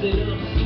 esperamos